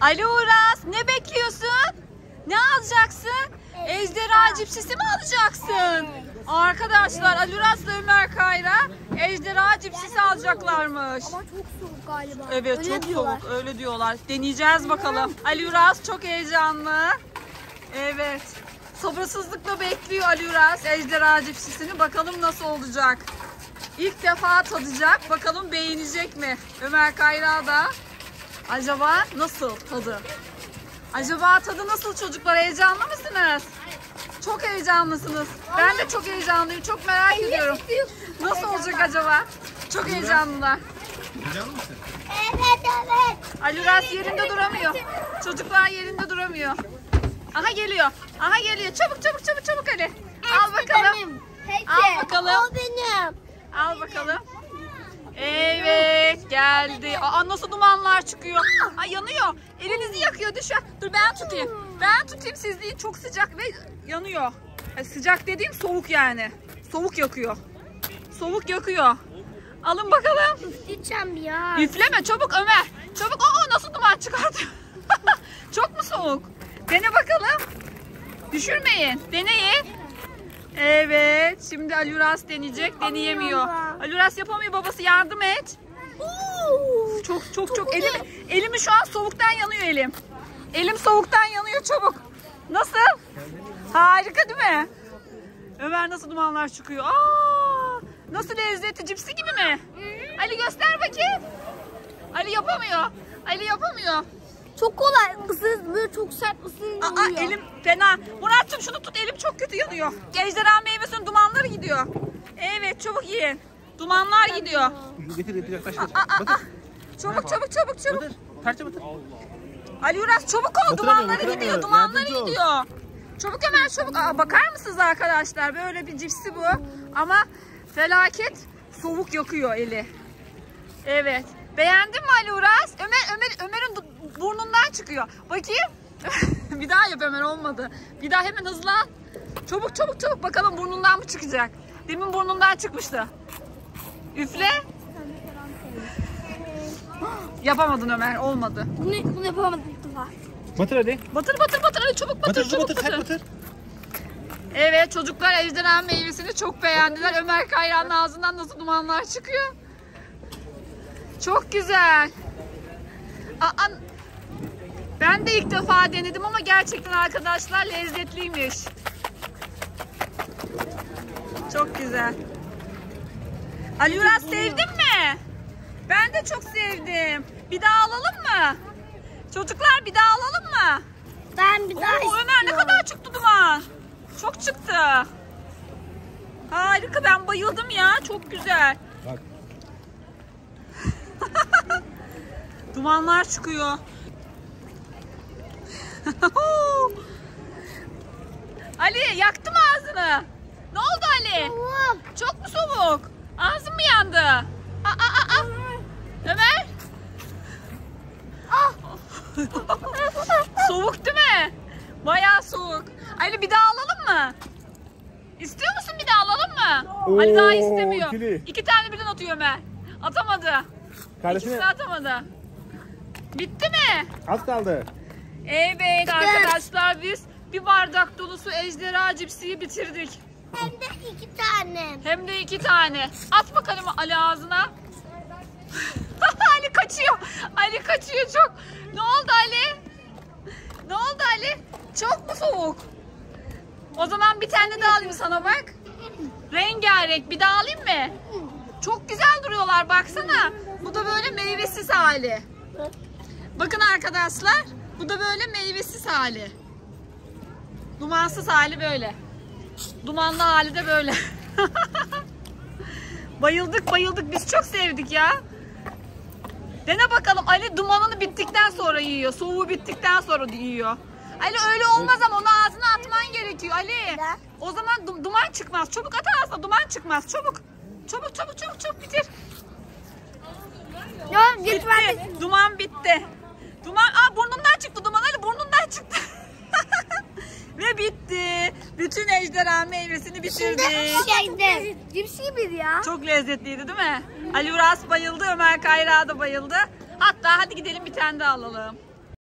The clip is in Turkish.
Ali Uras ne bekliyorsun? Ne alacaksın? Ejderha cipsisi mi alacaksın? Arkadaşlar Ali Uras'la Ömer Kayra ejderha cipsisi alacaklarmış. Ama çok soğuk galiba. Evet Öyle çok diyorlar. soğuk öyle diyorlar. Deneyeceğiz bakalım. Ali Uras çok heyecanlı. Evet. Sabırsızlıkla bekliyor Ali Uras ejderha cipsisini. Bakalım nasıl olacak. İlk defa tadacak. Bakalım beğenecek mi? Ömer Kayra da. Acaba nasıl tadı? Acaba tadı nasıl çocuklar? Heyecanlı mısınız? Çok heyecanlısınız. Ben de çok heyecanlıyım. Çok merak ediyorum. Nasıl olacak acaba? Çok heyecanlılar. Heyecanlı mısın? Evet evet. Ali Uras yerinde duramıyor. Çocuklar yerinde duramıyor. Aha geliyor. Aha geliyor. Çabuk çabuk çabuk çabuk Ali. Al bakalım. Al bakalım. O benim. Al bakalım. Evet geldi. Aa nasıl dumanlar çıkıyor. Ay yanıyor. Elinizi yakıyor düşer. Dur ben tutayım. Ben tutayım siz değil. Çok sıcak ve yanıyor. E, sıcak dediğim soğuk yani. Soğuk yakıyor. Soğuk yakıyor. Alın bakalım. Gideceğim ya. Üfleme çabuk Ömer. Çabuk. Aa nasıl duman çıkardı? Çok mu soğuk? Dene bakalım. Düşürmeyin. Deneyin. Evet. Şimdi Aluras deneyecek. Deneyemiyor. Aluras yapamıyor. Babası yardım et. Çok çok çok. Elim, elimi şu an soğuktan yanıyor elim. Elim soğuktan yanıyor çabuk. Nasıl? Harika değil mi? Ömer nasıl dumanlar çıkıyor? Aa, nasıl lezzetli cipsi gibi mi? Ali göster bakayım. Ali yapamıyor. Ali yapamıyor. Çok kolay. Isır, böyle çok sert ısırınca Aa oluyor. elim fena. Murat'cığım şunu tut elim çok kötü yanıyor. Ejderha meyvesinin dumanları gidiyor. Evet çabuk yiyin. Dumanlar gidiyor. Getir getir yaklaştır. Aa, aa, aa. Batır. Çabuk çabuk çabuk çabuk. Batır. Parça batır. Ali Uras çabuk ol dumanları gidiyor dumanları gidiyor. Çabuk hemen çabuk. Aa, bakar mısınız arkadaşlar böyle bir cipsi bu. Ama felaket soğuk yakıyor eli. Evet. Beğendin mi Ali Uras? Ömer, Ömer, Ömer'in burnundan çıkıyor. Bakayım. bir daha yap Ömer olmadı. Bir daha hemen hızlan. Çabuk çabuk çabuk bakalım burnundan mı çıkacak? Demin burnundan çıkmıştı. Üfle. Yapamadın Ömer olmadı. Bunu, bunu yapamadım ilk defa. Batır hadi. Batır batır batır hadi çabuk batır, Batır çabuk batır. Sert batır. Evet çocuklar ejderha meyvesini çok beğendiler. Ömer Kayran'ın ağzından nasıl dumanlar çıkıyor. Çok güzel. Aa, ben de ilk defa denedim ama gerçekten arkadaşlar lezzetliymiş. Çok güzel. Ali Uras sevdin mi? Ben de çok sevdim. Bir daha alalım mı? Çocuklar bir daha alalım mı? Ben bir daha Oo, Ömer ne istiyorum. kadar çıktı duman? Çok çıktı. Harika ben bayıldım ya. Çok güzel. Bak. Dumanlar çıkıyor. Ali yaktı mı ağzını? Ne oldu Ali? Soğuk. Çok mu soğuk? Mı yandı? Aa, aa, aa. Ömer? Ah. soğuk değil mi? Bayağı soğuk. Ali bir daha alalım mı? İstiyor musun bir daha alalım mı? Ali daha Oo, istemiyor. ikili. İki tane birden atıyor Ömer. Atamadı. Kardeşine İkisini atamadı. Bitti mi? az kaldı. Evet arkadaşlar biz bir bardak dolusu ejderha cipsiyi bitirdik. Hem de iki tane. Hem de iki tane. At bakalım Ali ağzına. Ali kaçıyor. Ali kaçıyor çok. Ne oldu Ali? Ne oldu Ali? Çok mu soğuk? O zaman bir tane daha alayım sana bak. Rengarenk bir daha alayım mı? Çok güzel duruyorlar baksana. Bu da böyle meyvesiz hali. Bakın arkadaşlar. Bu da böyle meyvesiz hali. Dumansız hali böyle. Dumanlı hali de böyle. bayıldık bayıldık. Biz çok sevdik ya. Dene bakalım. Ali dumanını bittikten sonra yiyor. Soğuğu bittikten sonra yiyor. Ali öyle olmaz ama onu ağzına atman gerekiyor Ali. O zaman du- duman çıkmaz. Çabuk at ağzına duman çıkmaz. Çabuk. Çabuk çabuk çabuk çabuk bitir. Lütfen. Bitti. Duman bitti. Duman aa burnundan çıktı Ve bitti. Bütün ejderha meyvesini bitirdik. Şeyde. Cipsi gibiydi ya. Çok lezzetliydi değil mi? Ali Uras bayıldı, Ömer Kayra da bayıldı. Hatta hadi gidelim bir tane daha alalım.